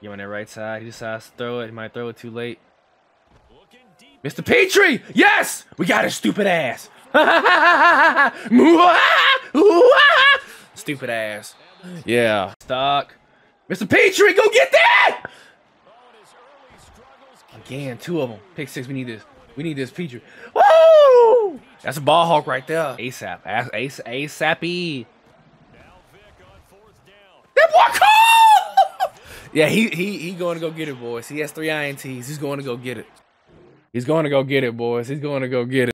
You on that right side. He decides to throw it. He might throw it too late. Mr. Pitre! Yes! We got his stupid ass. stupid ass. Yeah. Stock. Mr. Pitre, go get that! Again, two of them. Pick six. We need this. We need this Pitre. Woo! That's a ball hawk right there. ASAP. ASAP. ASAP. That boy! Yeah, he he he going to go get it, boys. He has three INTs. He's going to go get it. He's going to go get it, boys. He's going to go get it.